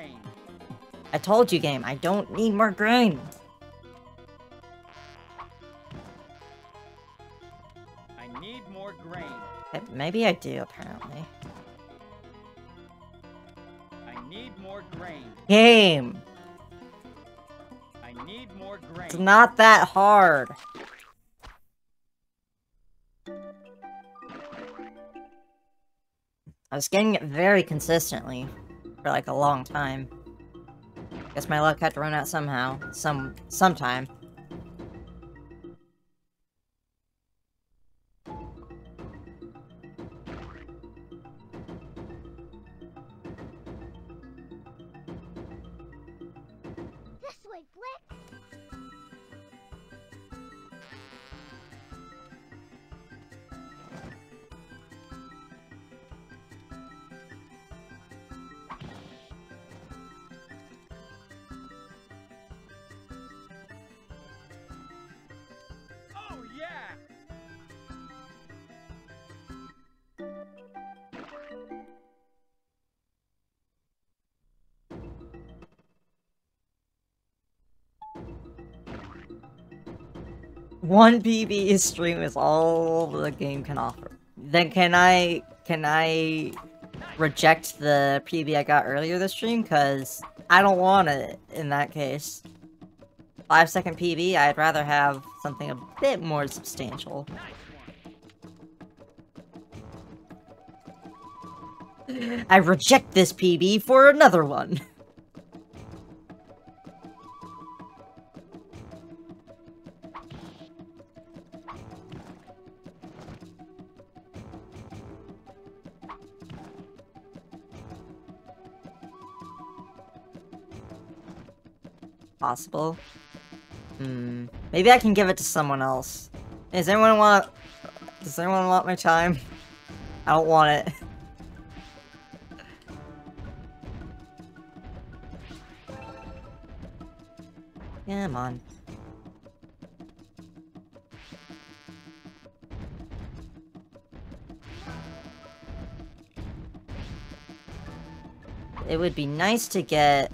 grain. I told you, game, I don't need more grain. I need more grain. Maybe I do, apparently. I need more grain. Game! I need more grain. It's not that hard. I was getting it very consistently for like a long time. Guess my luck had to run out somehow. Some sometime. This way, Flick. One PB stream is all the game can offer. Then can I can I reject the PB I got earlier this stream? Cause I don't want it in that case. Five second PB, I'd rather have something a bit more substantial. I reject this PB for another one. Possible. Hmm. Maybe I can give it to someone else. Does anyone want... Does anyone want my time? I don't want it. Come on. It would be nice to get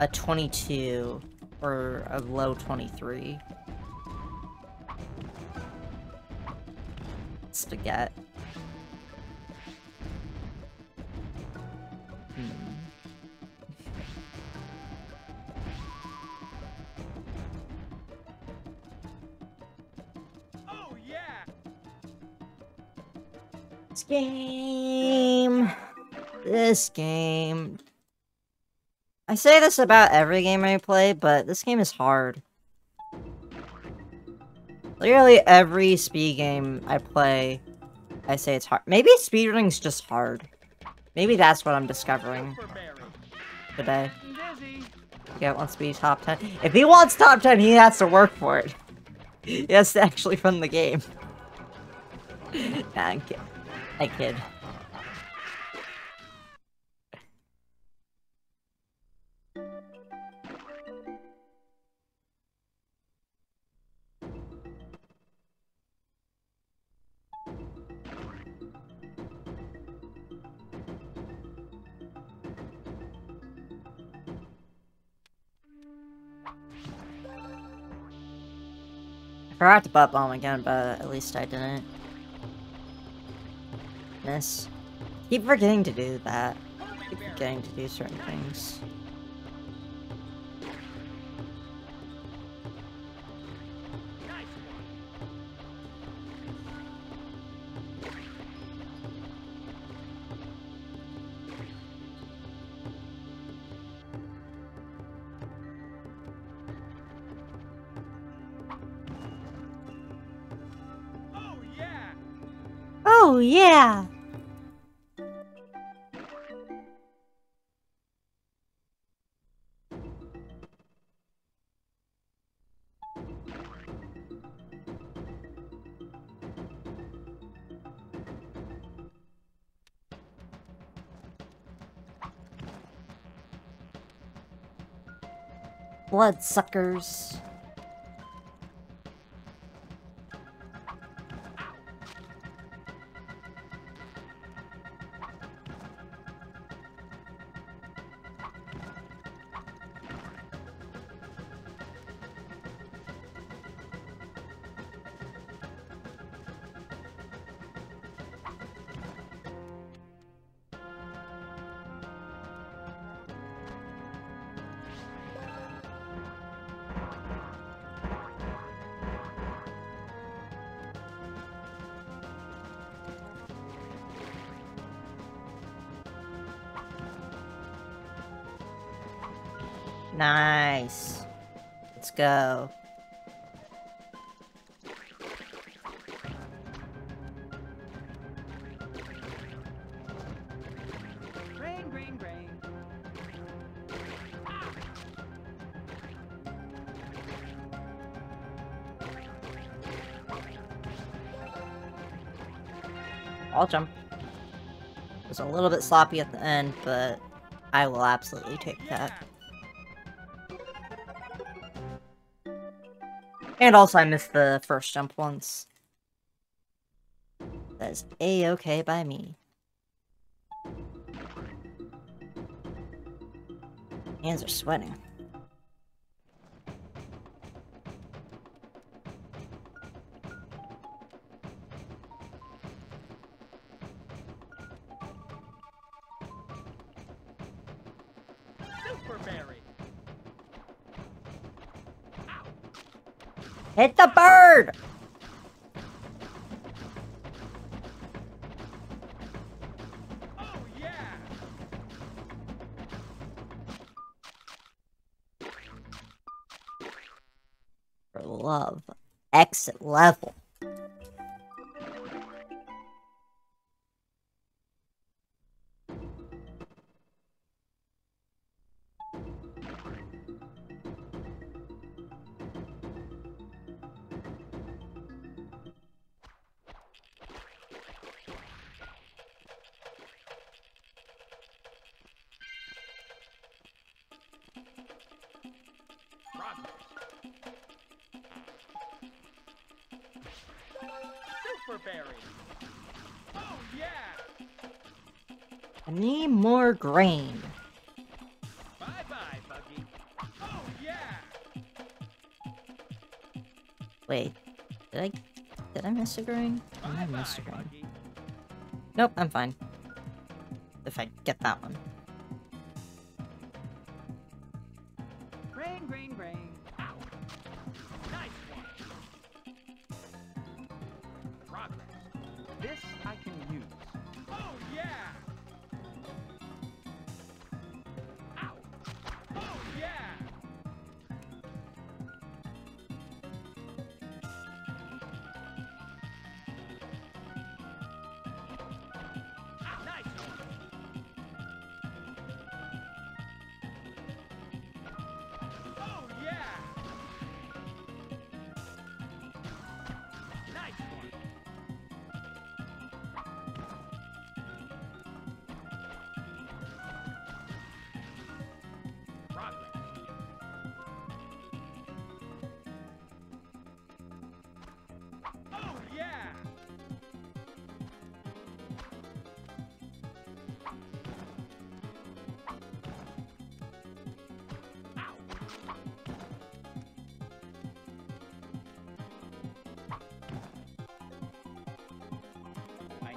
a 22 or a low 23. Spaghetti. Hmm. Oh yeah! This game. This game. I say this about every game I play, but this game is hard. Literally every speed game I play, I say it's hard. Maybe speedrunning's just hard. Maybe that's what I'm discovering today. Yeah, wants to be top 10. If he wants top 10, he has to work for it. He has to actually run the game. nah, I'm kid. I kid. Forgot to butt bomb again, but at least I didn't. Miss. Keep forgetting to do that. Keep forgetting to do certain things. Bloodsuckers. Nice. Let's go. Grain, grain, grain. I'll jump. It was a little bit sloppy at the end, but I will absolutely take that. And also, I missed the first jump once. That is a-okay by me. Hands are sweating. Hit the bird! Love. Exit level. Oh yeah. I need more grain. Bye bye, Buggy. Oh yeah. Wait, did I did I miss a grain? I Bye bye, missed a grain. Nope, I'm fine. If I get that one.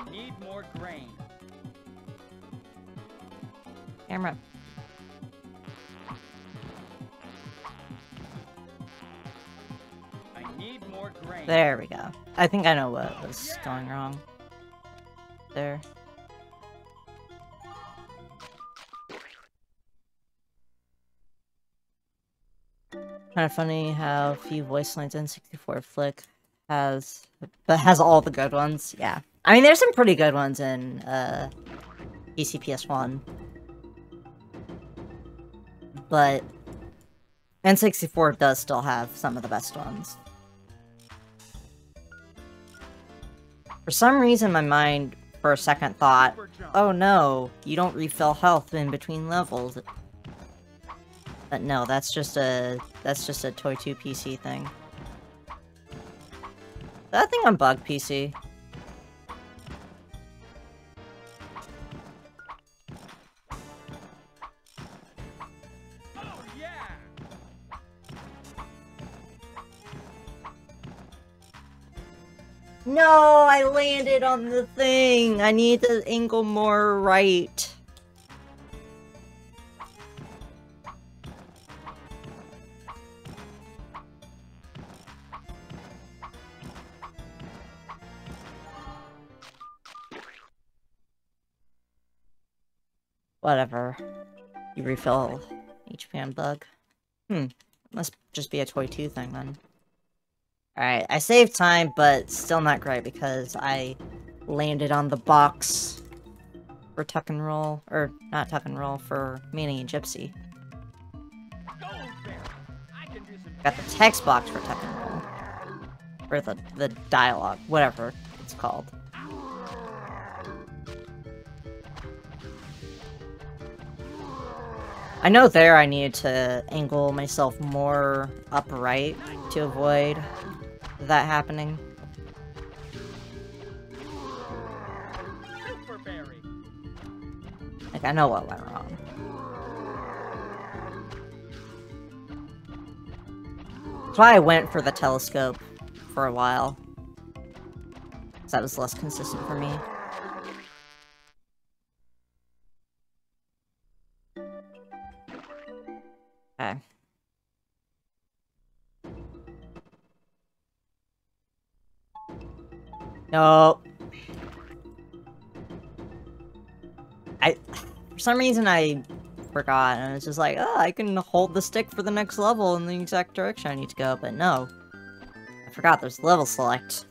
Need more grain. Camera. I need more grain. There we go. I think I know what was going wrong. There. Kind of funny how few voice lines in 64 Flick has, but has all the good ones. Yeah. I mean, there's some pretty good ones in uh, PCPS1. But N64 does still have some of the best ones. For some reason, my mind, for a second, thought, oh no, you don't refill health in between levels. But no, that's just a that's just a Toy 2 PC thing. That thing on Bug PC. No, I landed on the thing. I need the angle more right. Whatever. You refill HP bug. Hmm. Must just be a toy 2 thing then. Alright, I saved time, but still not great because I landed on the box for tuck and roll, or not tuck and roll, for Manny and Gypsy. Got the text box for tuck and roll. Or the, the dialogue, whatever it's called. I know there I needed to angle myself more upright to avoid that happening. Like, I know what went wrong. That's why I went for the telescope for a while. Because that was less consistent for me. Okay. No. I, for some reason, I forgot, and it's just like, oh, I can hold the stick for the next level in the exact direction I need to go, but no. I forgot there's level select.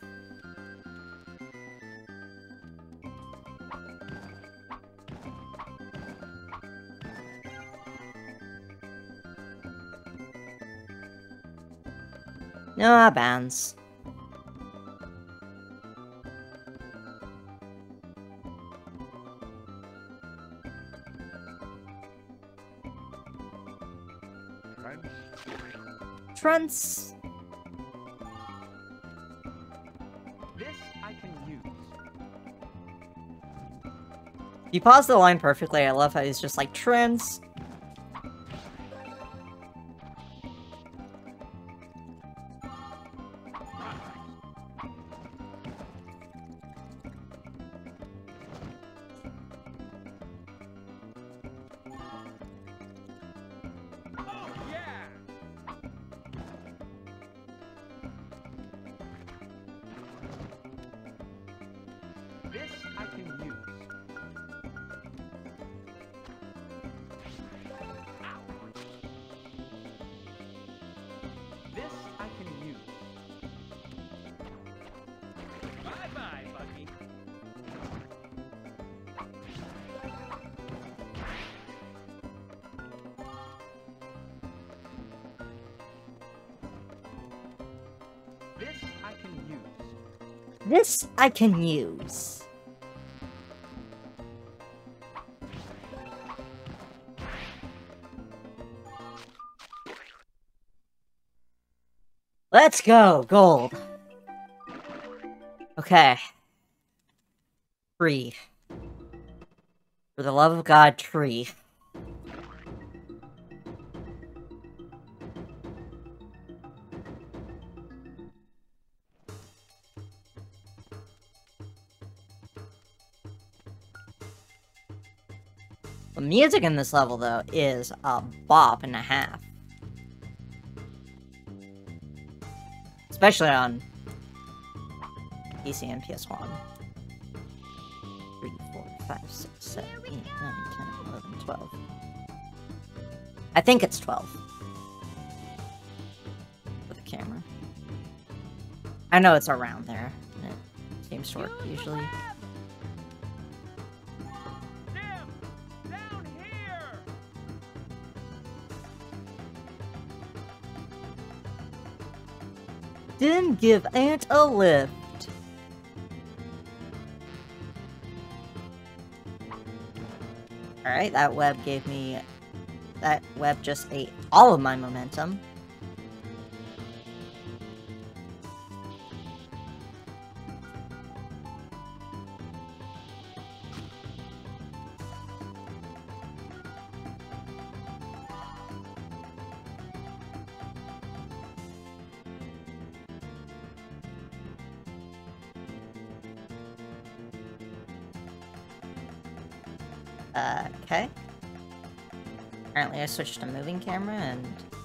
No, bands. Trunts. This I can use. You pause the line perfectly. I love how he's just like, Trents. This I can use. Let's go, gold. Okay. Tree. For the love of God, tree. The music in this level, though, is a bop and a half. Especially on PC and PS1. 3, 4, 5, 6, 7, 8, 9, 10, 11, 12. I think it's 12. With the camera. I know it's around there. It seems work usually. Didn't give Ant a lift. Alright, that web gave me... That web just ate all of my momentum. Switched to moving camera and...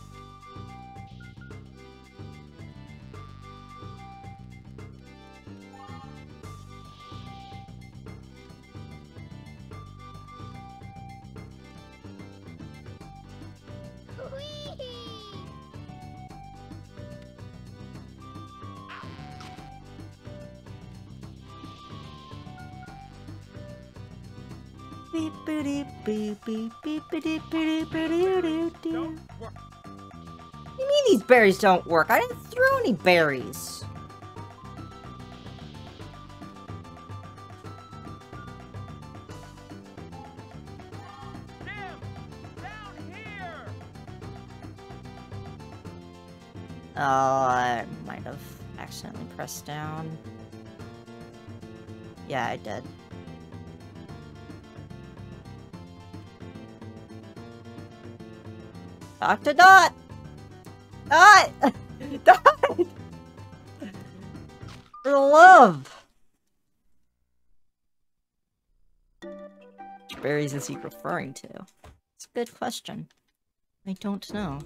Beep boop boop beep beep boop boop boop you mean these berries don't work? I didn't throw any berries. Oh, I might have accidentally pressed down. Yeah, I did. Dr. Dot! Dot! Dot! For love! Berries is he referring to? It's a good question. I don't know.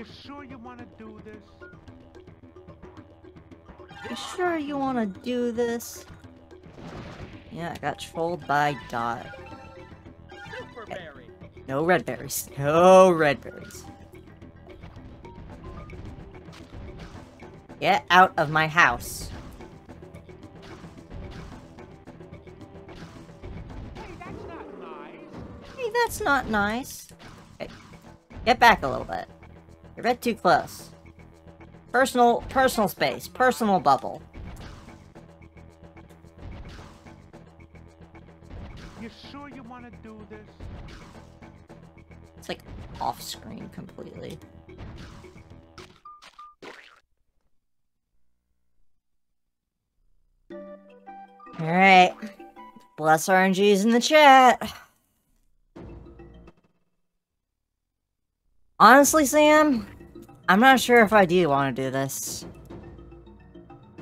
You sure you want to do this? You sure you want to do this? Yeah, I got trolled by Dot. Super berry! No red berries. No red berries. Get out of my house. Hey, that's not nice. Hey, that's not nice. Okay. Get back a little bit. You're a bit too close. Personal, personal space. Personal bubble. You sure you want to do this? It's like off screen completely. Alright. Bless RNGs in the chat. Honestly, Sam, I'm not sure if I do want to do this.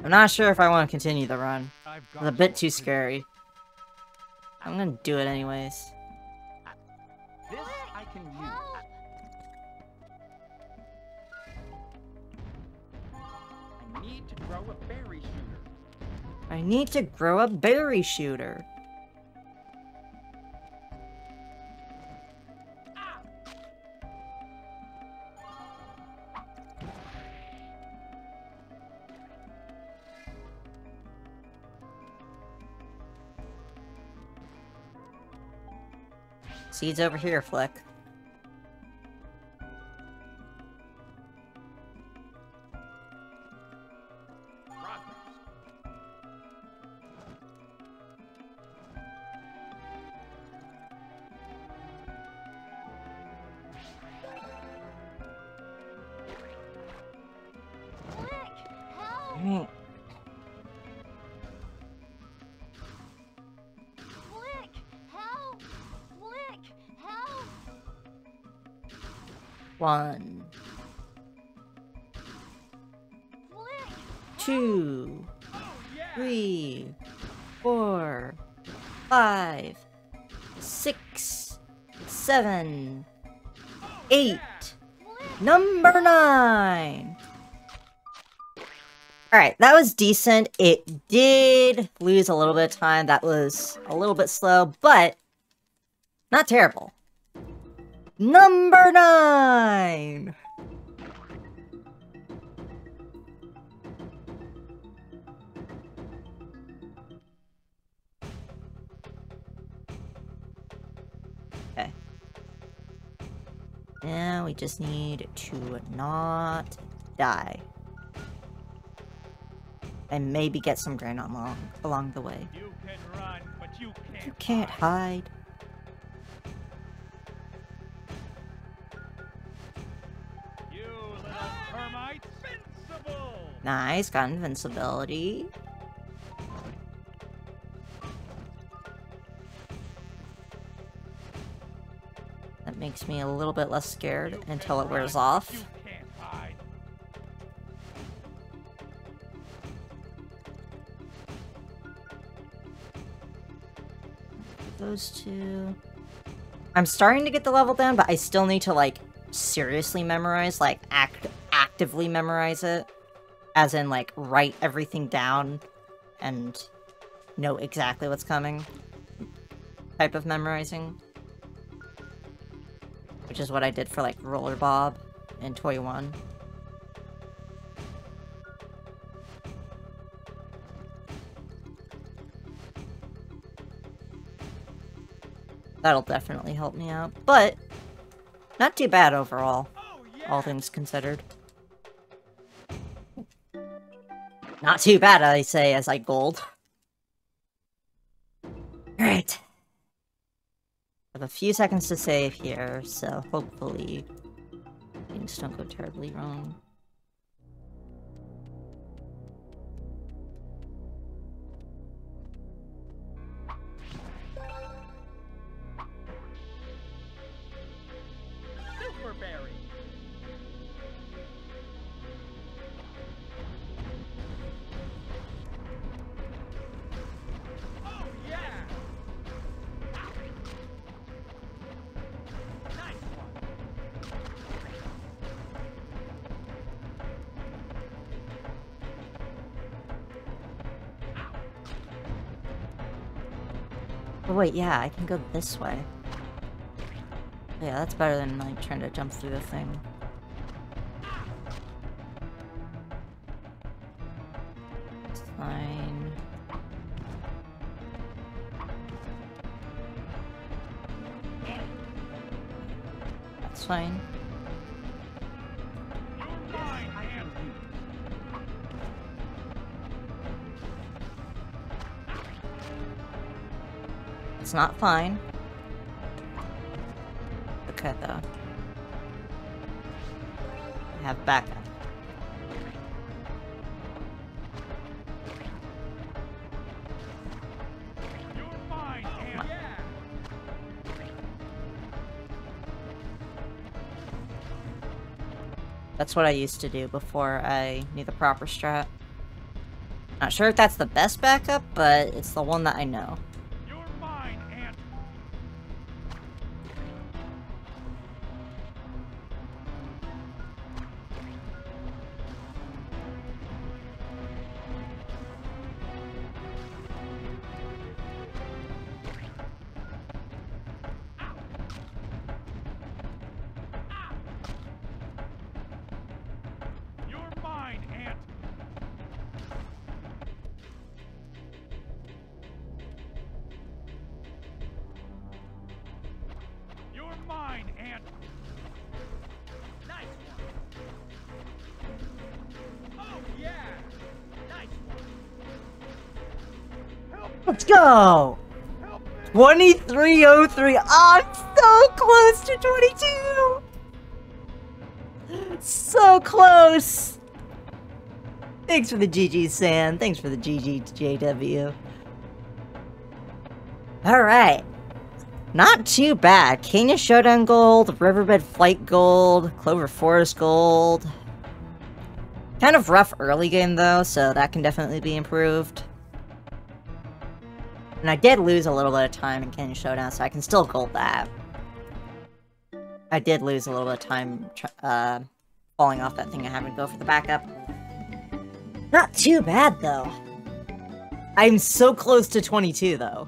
I'm not sure if I want to continue the run. It's a bit too scary. I'm gonna do it anyways. This I can use. I need to grow a berry shooter. I need to grow a berry shooter. Seeds over here, Flick. One, Flick, two, yeah! three, four, five, six, seven, eight, flick! number nine. Alright, that was decent. It did lose a little bit of time. That was a little bit slow, but not terrible. Number nine! Okay. Now we just need to not die. And maybe get some grain along along the way. You can run, but you can't. You can't hide. You Nice, got invincibility. That makes me a little bit less scared until it wears off. Those two. I'm starting to get the level down, but I still need to like seriously memorize, like act actively memorize it. As in, like, write everything down and know exactly what's coming. Type of memorizing. Which is what I did for, like, Roller Bob in Toy 1. That'll definitely help me out. But, not too bad overall, Oh, all things considered. Not too bad, I say, as I gold. Alright. I have a few seconds to save here, so hopefully things don't go terribly wrong. Oh wait, yeah, I can go this way. Yeah, that's better than like trying to jump through the thing. Fine. That's fine. It's not fine. Okay, though. I have backup. That's what I used to do before I knew the proper strat. Not sure if that's the best backup, but it's the one that I know. Me! 2303! I'm so close to 22! So close! Thanks for the GG, San. Thanks for the GG, JW. Alright. Not too bad. Canyon Showdown Gold, Riverbed Flight Gold, Clover Forest Gold. Kind of rough early game though, so that can definitely be improved. And I did lose a little bit of time in Canyon Showdown, so I can still gold that. I did lose a little bit of time uh, falling off that thing and having to go for the backup. Not too bad, though. I'm so close to 22, though.